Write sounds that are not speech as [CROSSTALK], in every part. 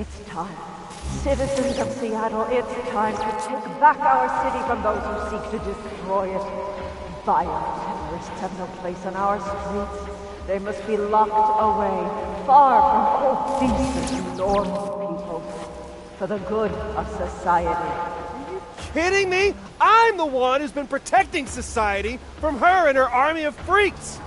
It's time. Citizens of Seattle, it's time to take back our city from those who seek to destroy it. Violent terrorists have no place on our streets. They must be locked away, far from all decent normal people, for the good of society. Are you Kidding me? I'm the one who's been protecting society from her and her army of freaks!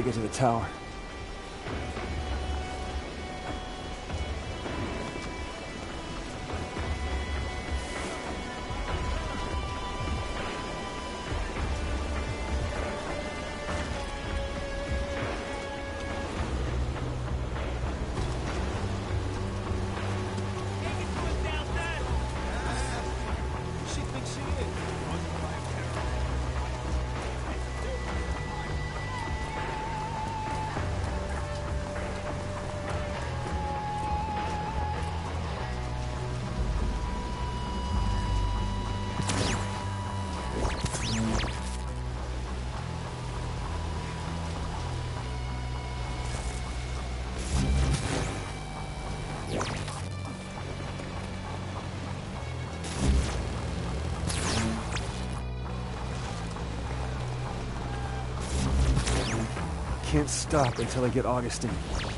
Gotta get to the tower. Stop until I get Augustine.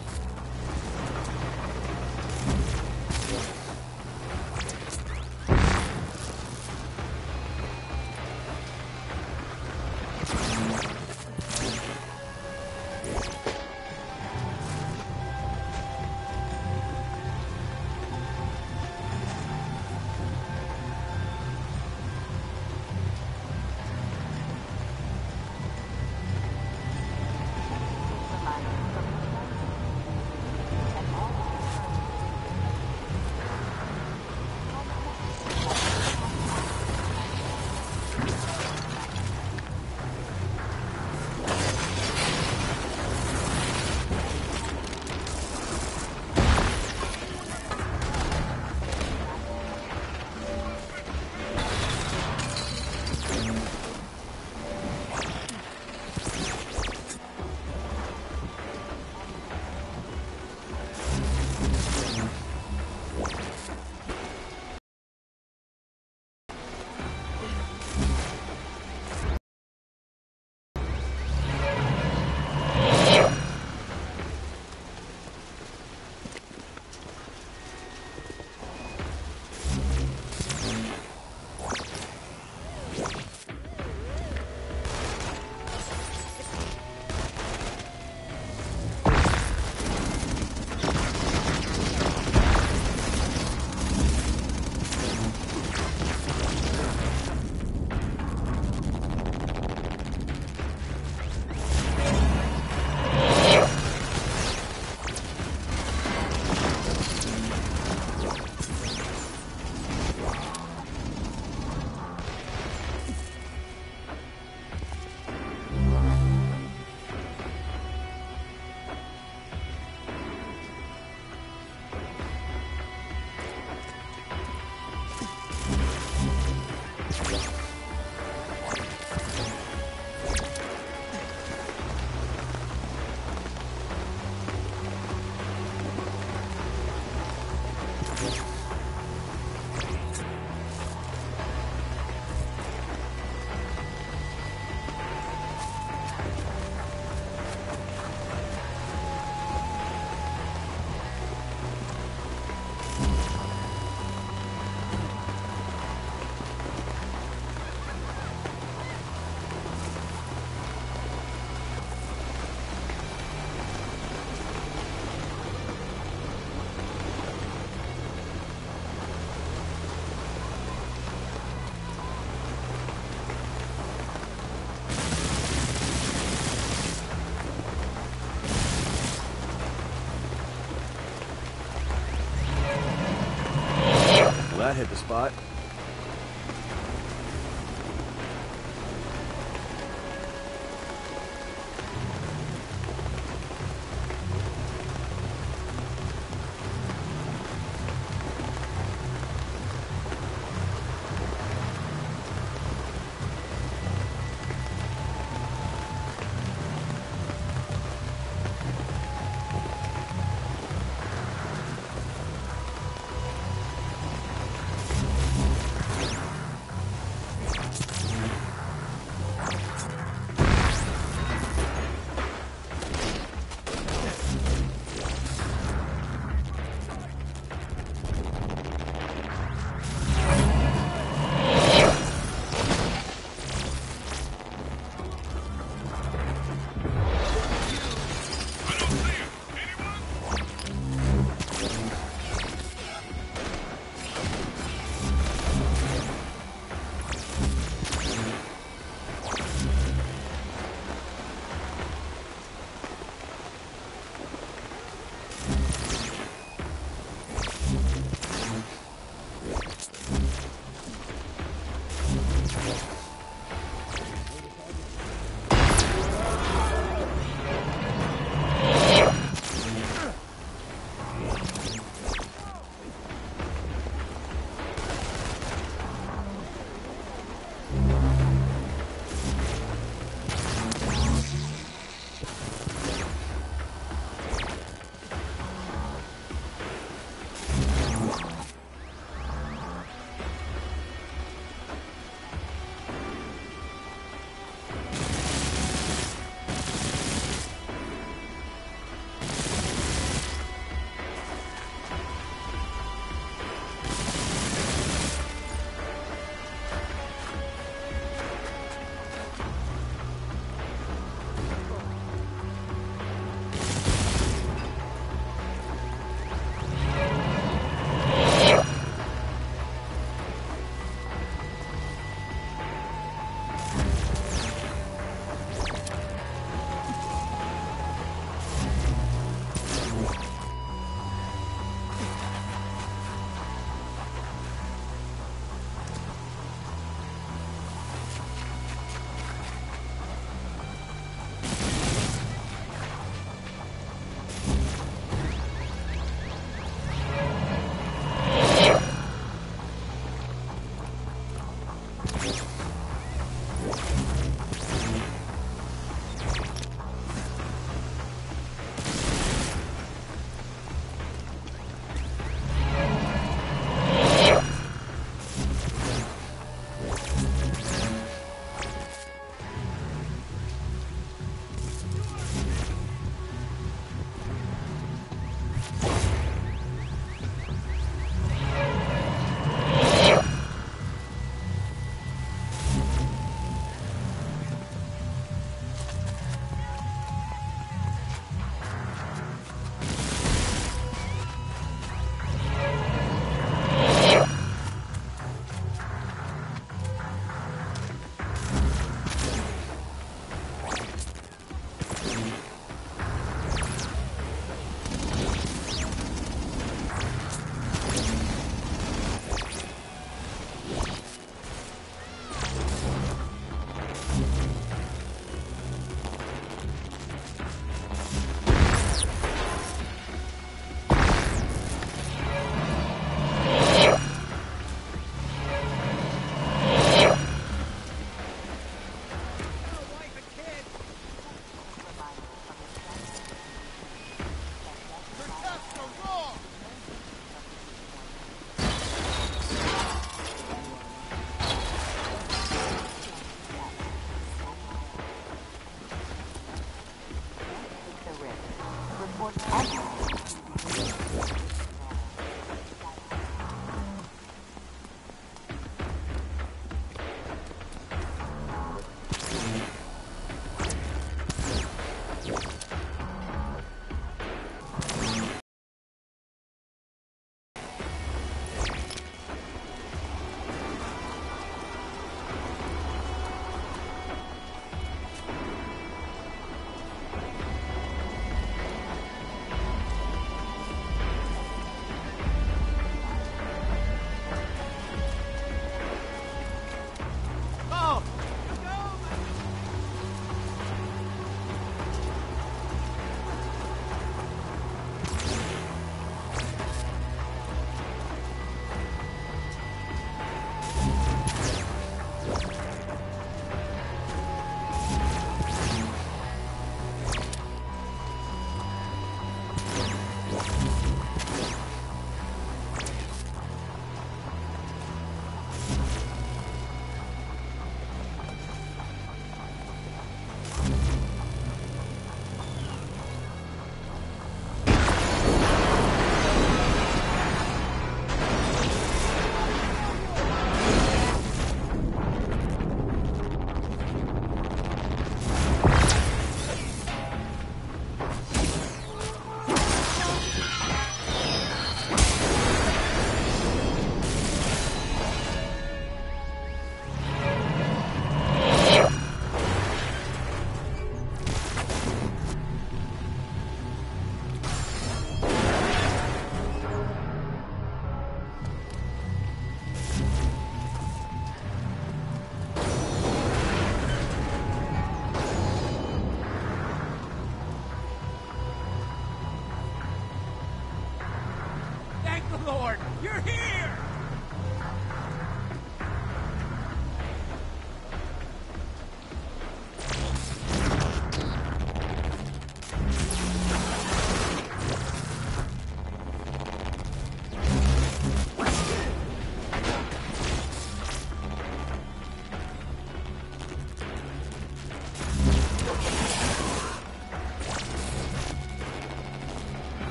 Spot.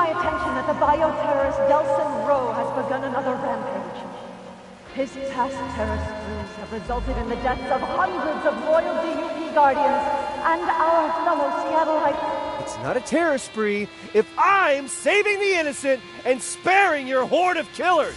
My attention that the bioterrorist Delsin Rowe has begun another rampage. His past terror sprees have resulted in the deaths of hundreds of loyal DUP guardians and our fellow Seattleites. It's not a terror spree if I'm saving the innocent and sparing your horde of killers.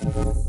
you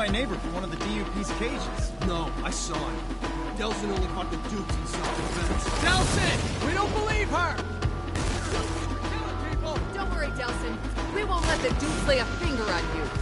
my neighbor from one of the DUP's cages. No, I saw it. Delsin only fought the Dukes in self-defense. Delsin! We don't believe her! Kill people! Don't worry, Delsin. We won't let the Dukes lay a finger on you.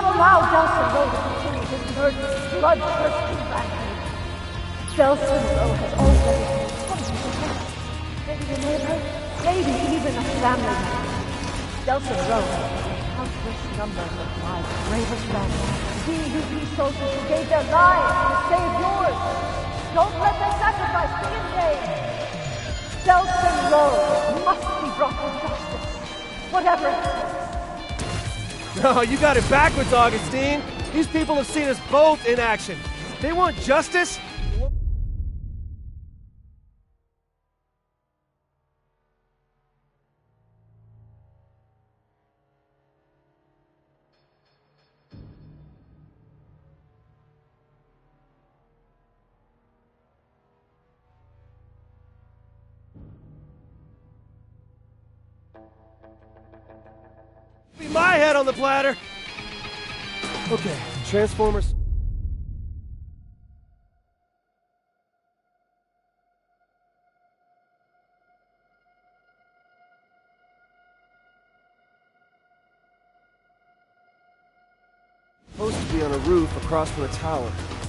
Not allow Delsin Rowe to continue his murderous, bloodthirsty rampage. Delsin Rowe has already killed people, maybe a neighbor, maybe even a family member. Delsin Rowe has countless numbers of my bravest men, DUP soldiers who gave their lives to save yours. Don't let their sacrifice be in vain. Delsin Rowe must be brought to justice. Whatever. No, [LAUGHS] oh, you got it backwards, Augustine. These people have seen us both in action. They want justice. The platter. Okay, Transformers. Supposed to be on a roof across from a tower.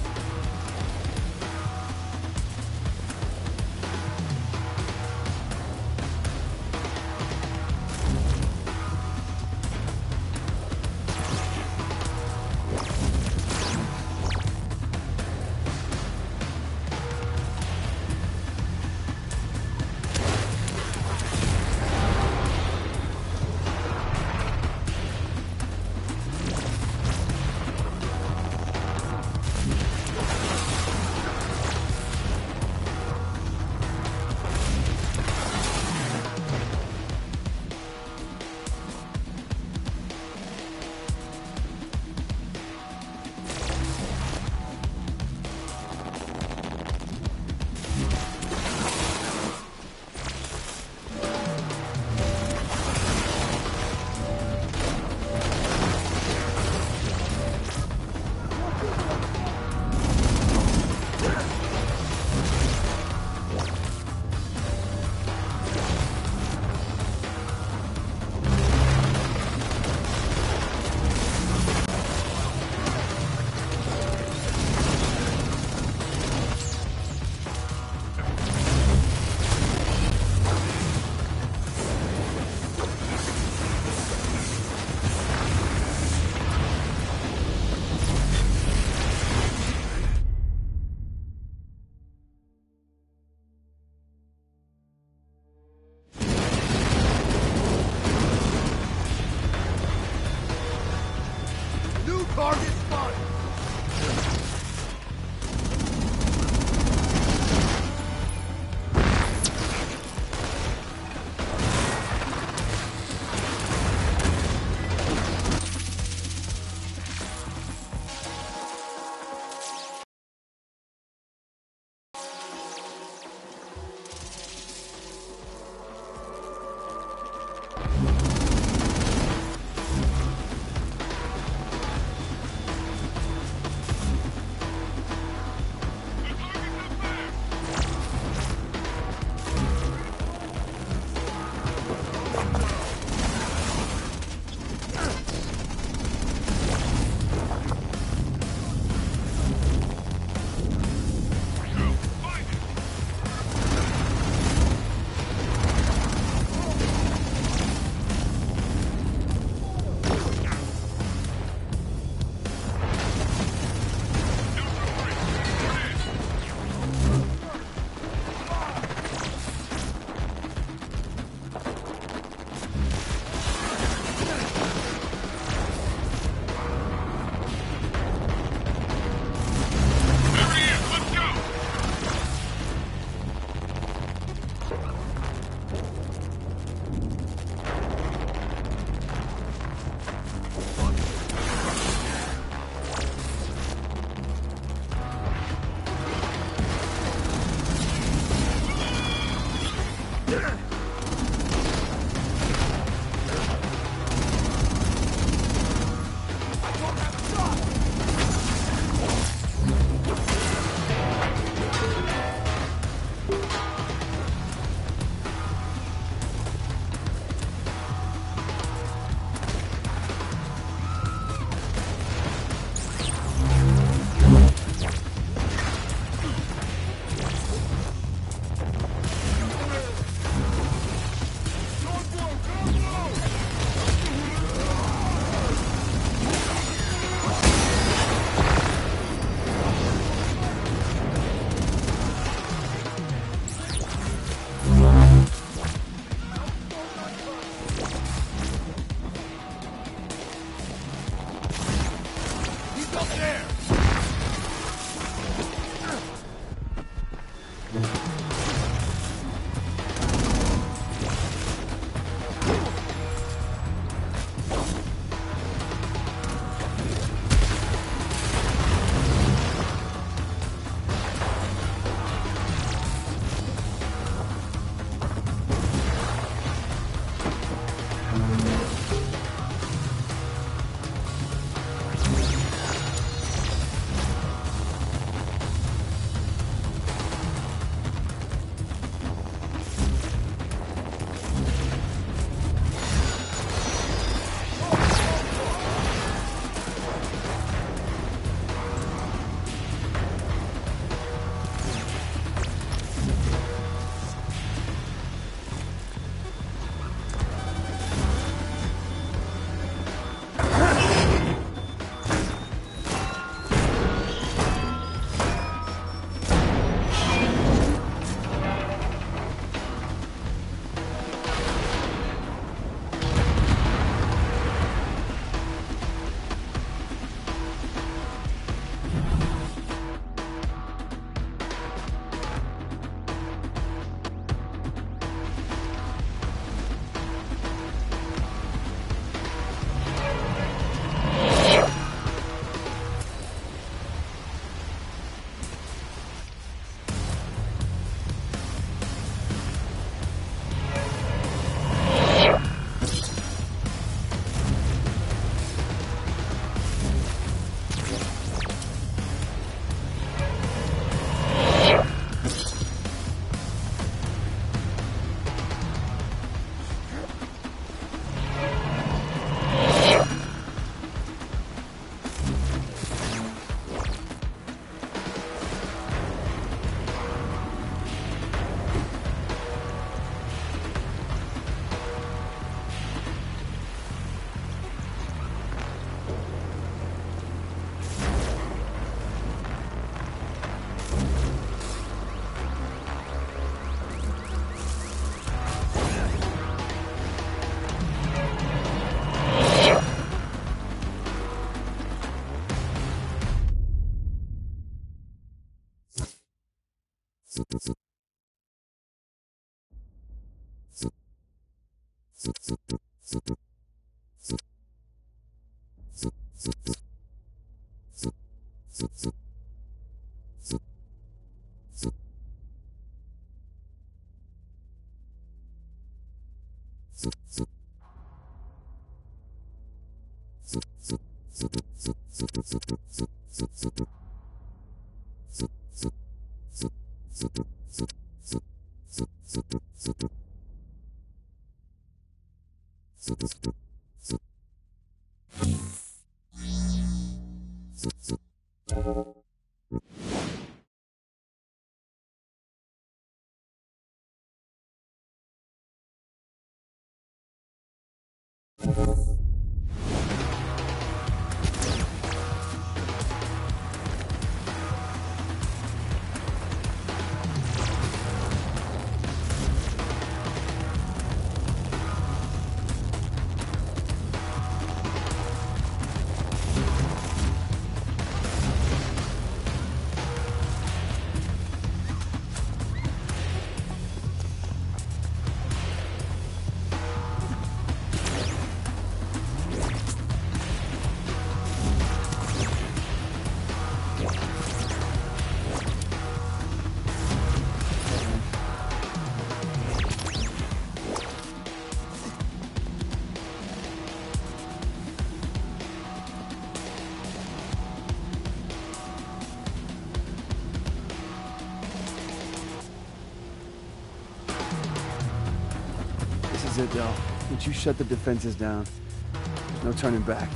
Though. Once you shut the defenses down, there's no turning back.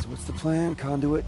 So what's the plan, Conduit?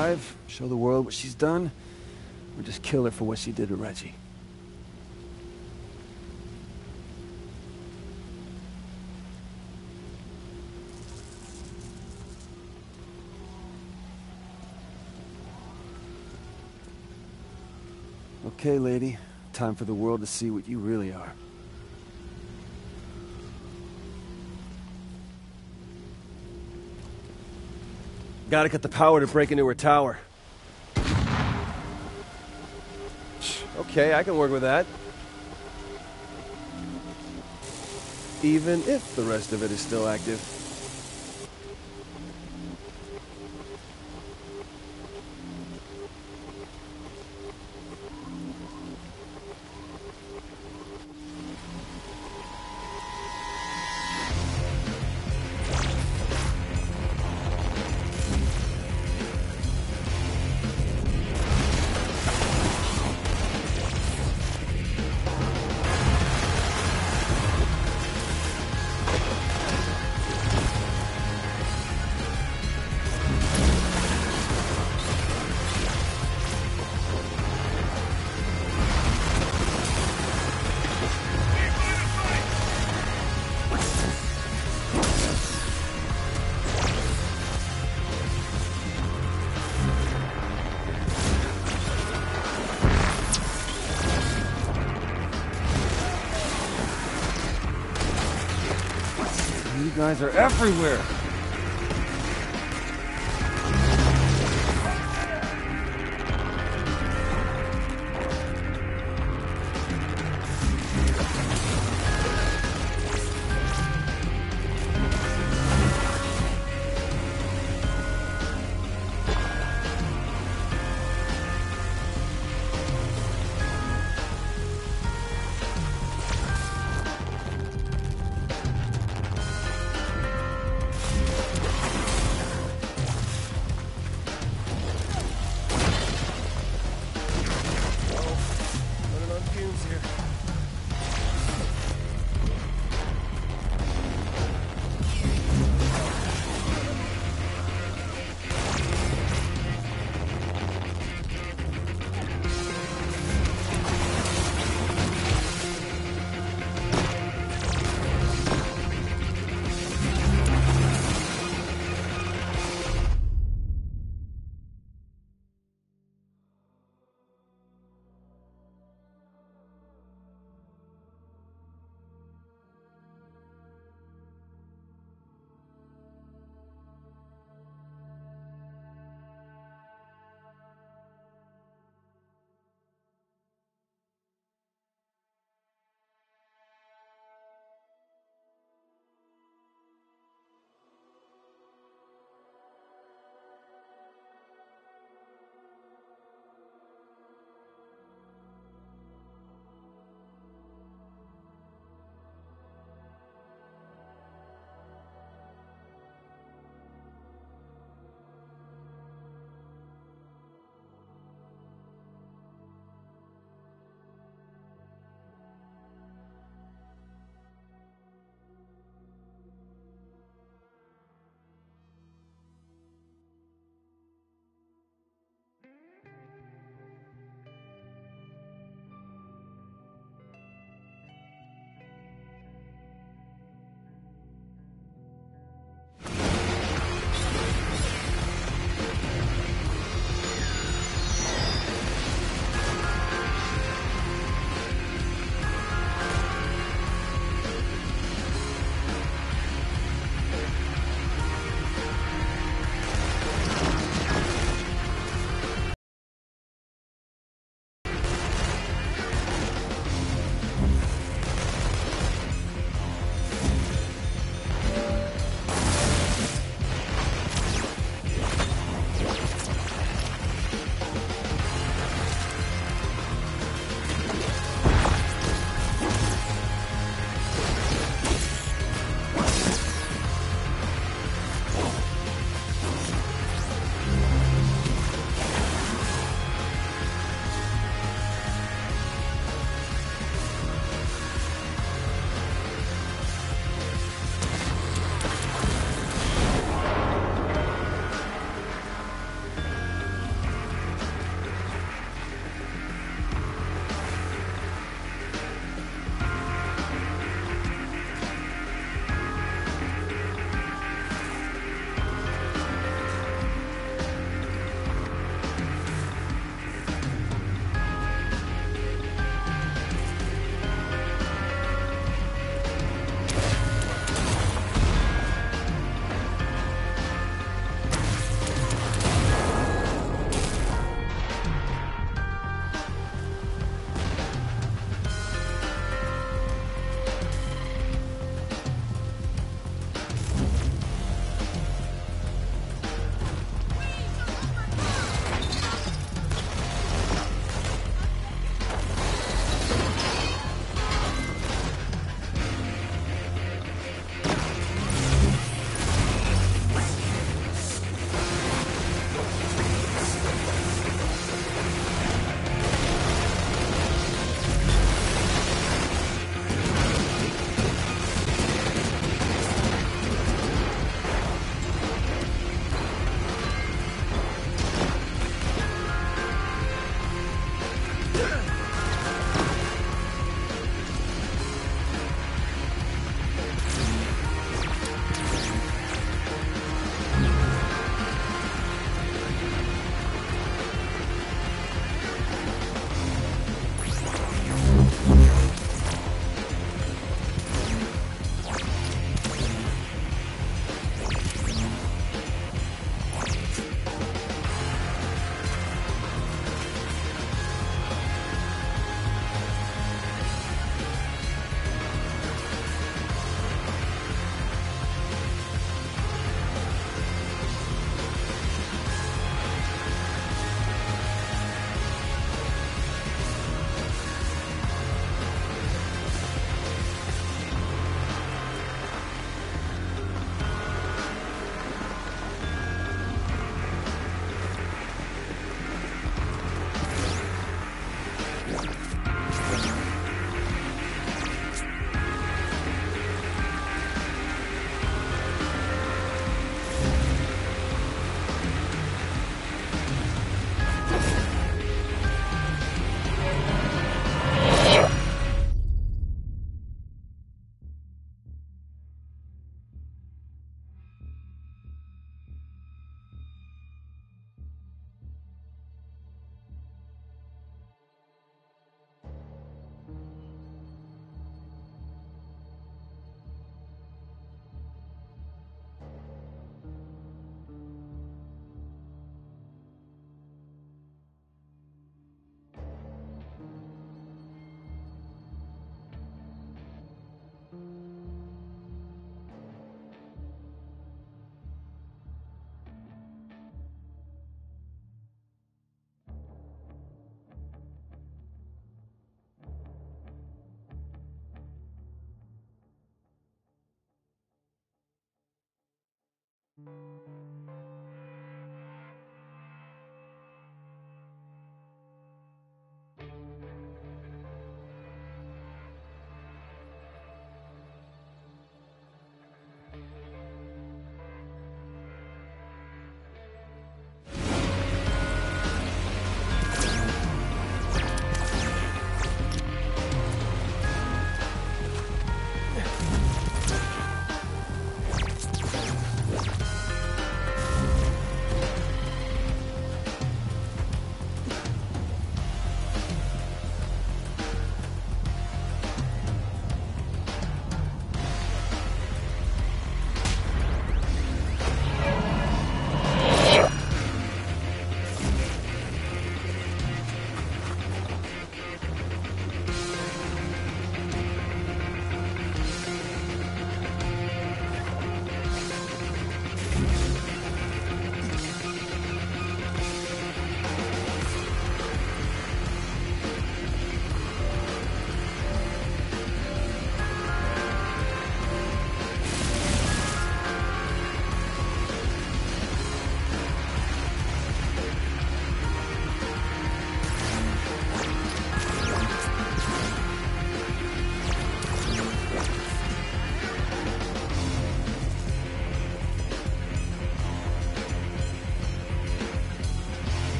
Alive, show the world what she's done, or just kill her for what she did to Reggie. Okay, lady. Time for the world to see what you really are. Gotta get the power to break into her tower. Okay, I can work with that. Even if the rest of it is still active. Are everywhere!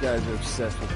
Guys are obsessed with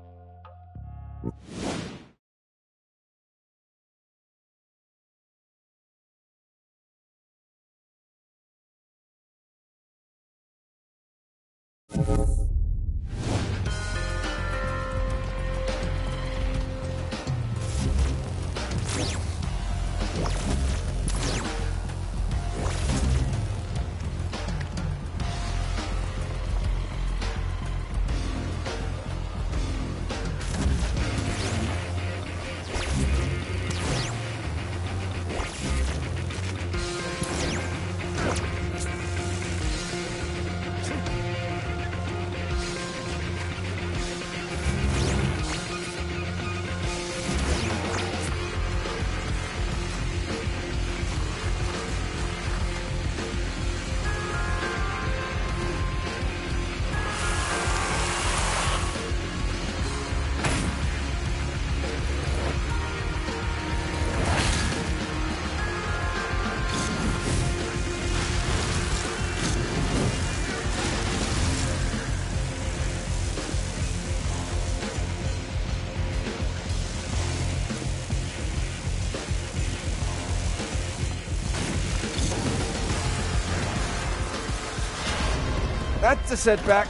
That's a setback.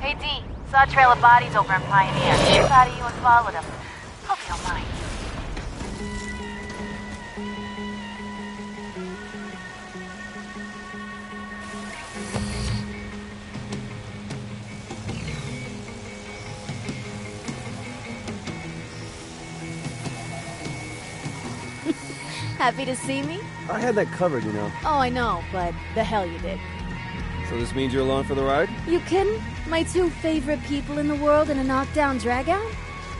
Hey, D. Saw a trail of bodies over in Pioneer. You and followed them. Happy to see me? I had that covered, you know. Oh, I know, but the hell you did. So this means you're along for the ride? You kidding? My two favorite people in the world in a knockdown dragout?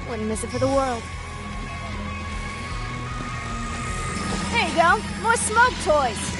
Wouldn't miss it for the world. There you go. More smoke toys.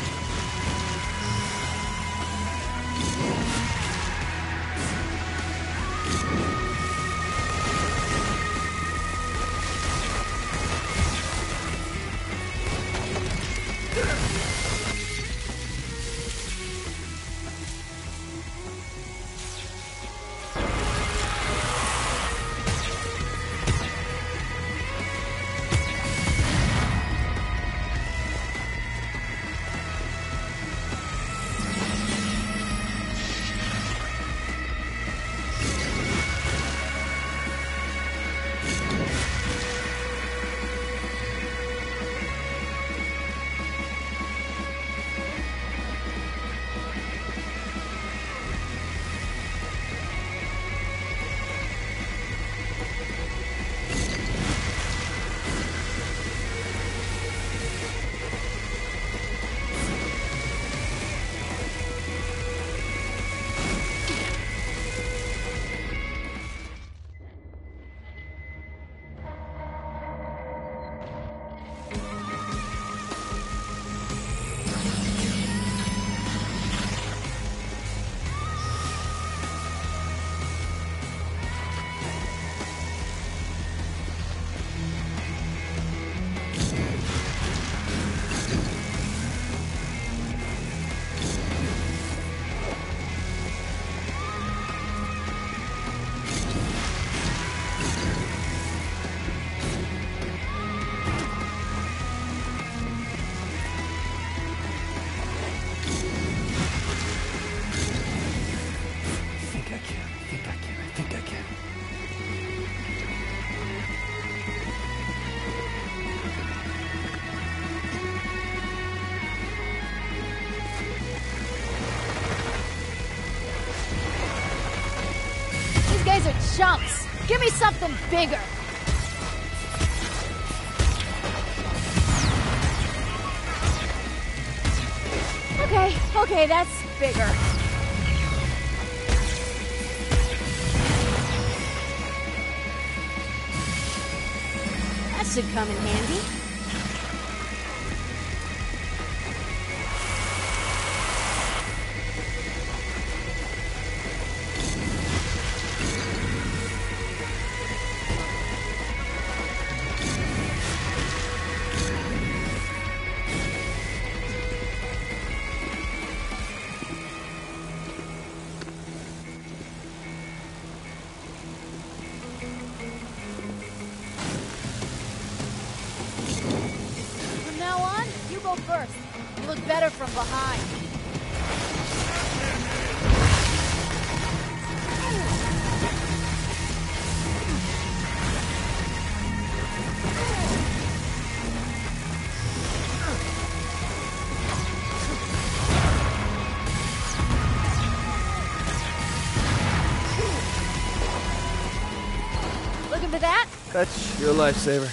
Your lifesaver.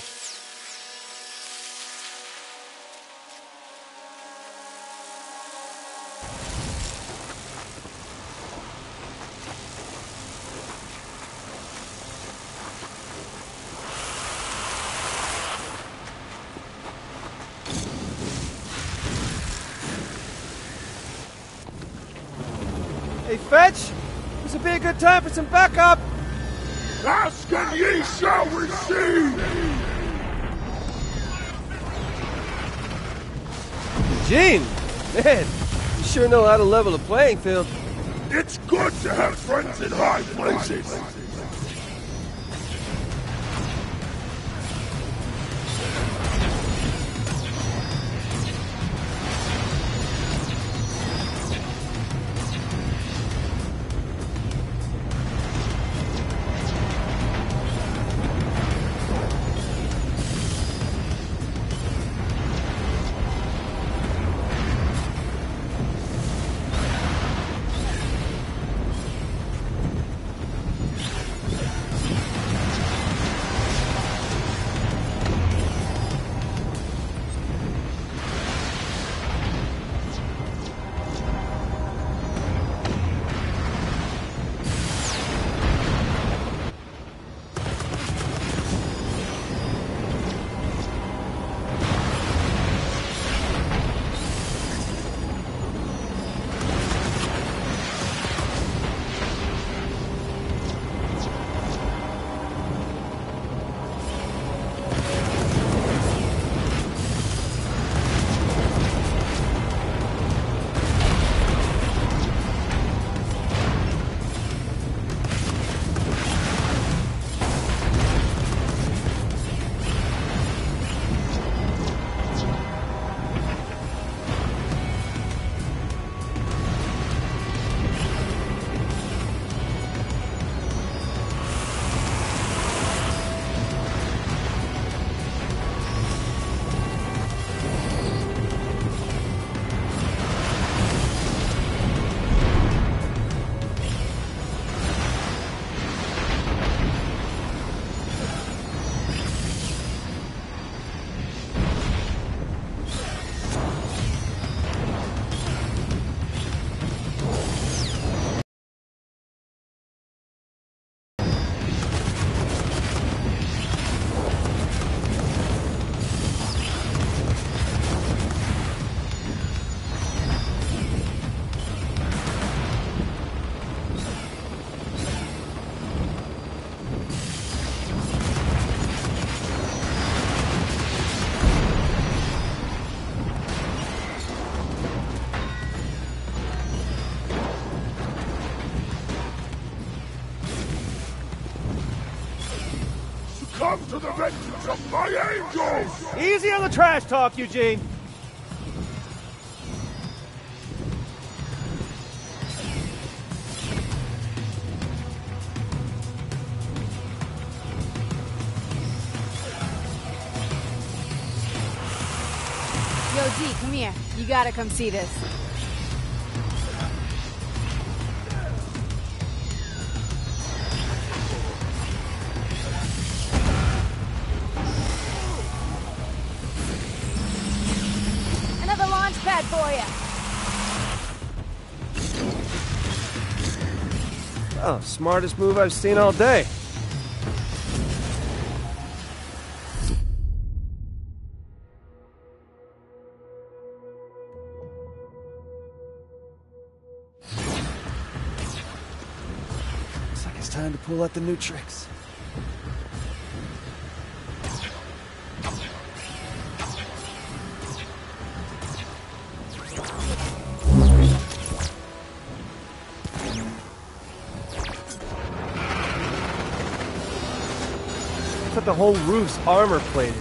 Hey, Fetch! This would be a good time for some backup! Ask and ye shall receive! Gene! Man, you sure know how to level the playing field. It's good to have friends in high places! Easy on the trash talk, Eugene! Yo, D, come here. You gotta come see this. Smartest move I've seen all day. Looks like it's time to pull out the new tricks. The whole roof's armor plated.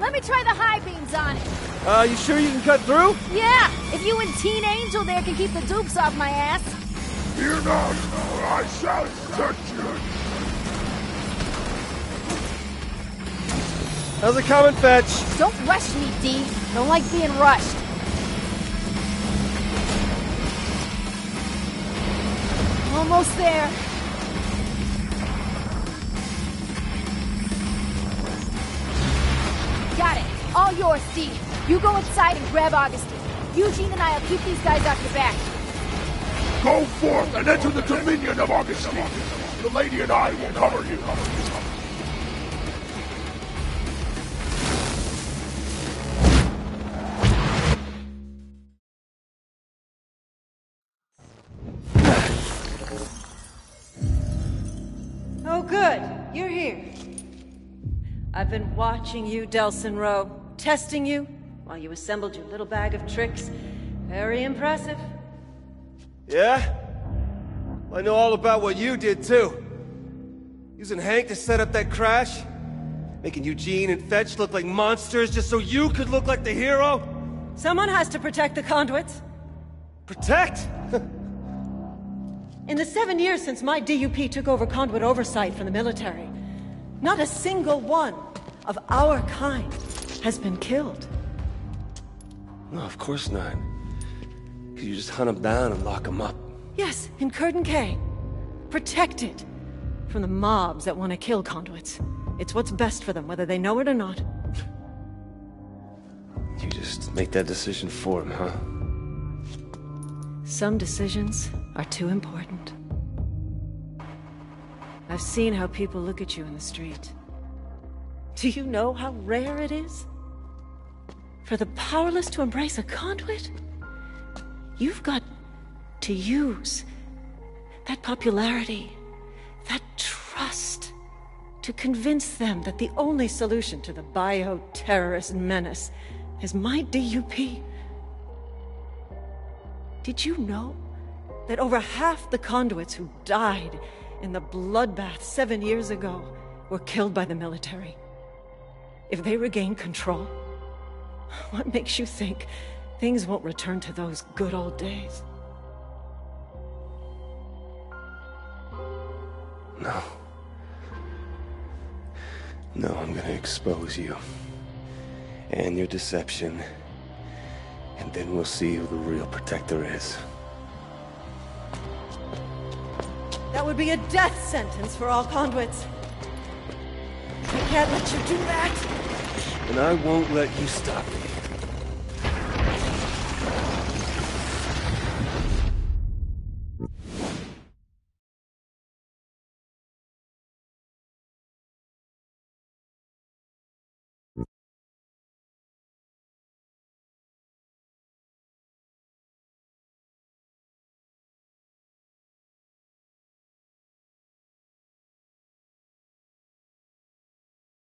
Let me try the high beams on it. Uh, you sure you can cut through? Yeah, if you and Teen Angel there can keep the dupes off my ass. Fear not, I shall protect you. How's it coming, Fetch? Don't rush me, D. Don't like being rushed. Almost there. It. All yours, D. You go inside and grab Augustine. Eugene and I'll keep these guys off your back. Go forth and enter the dominion of Augustine. The lady and I will cover you. Oh, good. You're here. I've been watching you, Delsin Rowe, testing you while you assembled your little bag of tricks. Very impressive. Yeah? I know all about what you did, too. Using Hank to set up that crash? Making Eugene and Fetch look like monsters just so you could look like the hero? Someone has to protect the conduits. Protect? In the seven years since my DUP took over conduit oversight from the military, not a single one of our kind has been killed. No, of course not. Because you just hunt them down and lock them up. Yes, in Curdun Cay. Protected from the mobs that want to kill conduits. It's what's best for them, whether they know it or not. You just make that decision for him, huh? Some decisions are too important. I've seen how people look at you in the street. Do you know how rare it is? For the powerless to embrace a conduit? You've got to use that popularity, that trust, to convince them that the only solution to the bio-terrorist menace is my DUP. Did you know that over half the conduits who died in the bloodbath seven years ago were killed by the military? If they regain control, [LAUGHS] what makes you think things won't return to those good old days? No. No, I'm gonna expose you. And your deception. And then we'll see who the real protector is. That would be a death sentence for all conduits. I can't let you do that. And I won't let you stop me.